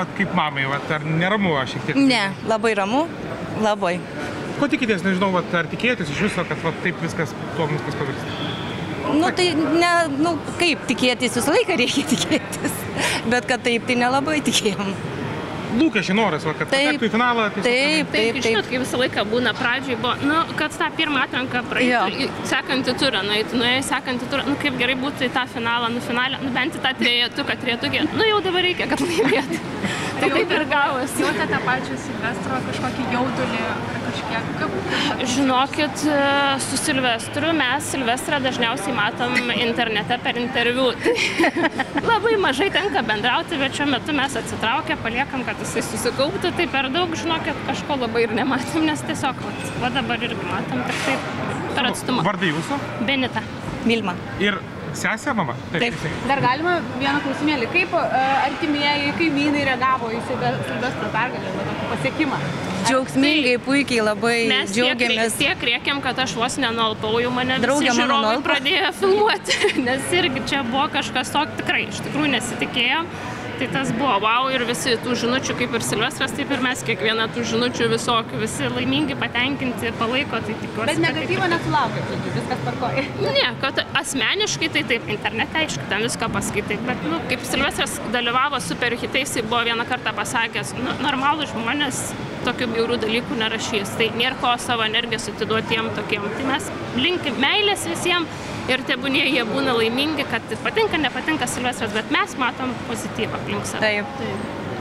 Vat kaip mamai, vat, ar neramu aš šiek tiek? Ne, labai ramu, labai. Ko tikitės, nežinau, vat, ar tikėtės iš viso, kad vat, taip viskas, tuo viskas pavirs? Nu tai, ne, nu kaip tikėtis, visą laiką reikia tikėtis. Bet kad taip, tai nelabai tikėjom. Lūkesčiai noras, va, kad Taip. patektų į finalą. tiesiog- Taip, Taip, taip, žinot, taip. kai visą laiką būna pradžioj, buvo, nu, kad tą pirmą atranką praeitų, sekantį turą, nueitų, nuėjo į sekantį turą, nu kaip gerai būtų į tą finalą, nu finalę, nu bent į tą trejetuką, trejetukį, nu jau dabar reikia, kad laimėtų. tai taip ir gavosi. Jautėte tą pačią Silvestro kažkokį jaudulį ar kažkiek? Kaip, kaip Žinokit, e, su Silvestru mes Silvestrą dažniausiai matom internete per interviu. Tai labai mažai tenka bendrauti, bet šiuo metu mes atsitraukę, paliekam, kad jisai susikauptų. Tai per daug, žinokit, kažko labai ir nematom, nes tiesiog, va, va dabar irgi matom, tik taip per atstumą. Vardai jūsų? Benita. Milma. Ir sesė mama? Taip. teisingai. Dar galima vieną klausimėlį. Kaip uh, artimieji kaimynai reagavo į Silve- Silvestro pergalę, tokį pasiekimą? Džiaugsmingai, puikiai, labai Mes džiaugiamės. tiek rėkiam, kad aš vos nenualpau, jau mane Draugė žiūrovai pradėjo filmuoti, nes irgi čia buvo kažkas tokio tikrai, iš tikrųjų nesitikėjom. Tai tas buvo wow ir visi tų žinučių, kaip ir Silvestras, taip ir mes kiekvieną tų žinučių visokių, visi laimingi, patenkinti, palaiko, tai tikiuosi. Bet negatyvo nesulaukėt, žodžiu, viskas parkoja. Ne, kad asmeniškai tai taip, internete aišku, ten viską paskaitai, bet, nu, kaip Silvestras dalyvavo super hitais, jis buvo vieną kartą pasakęs, nu, normalų žmonės tokių bjaurių dalykų nerašys, tai nėra ko savo energijos atiduoti tiem tokiem. Tai mes linkim meilės visiems ir tebūnie jie būna laimingi, kad patinka, nepatinka Silvestras, bet mes matom pozityvą aplink save. Taip.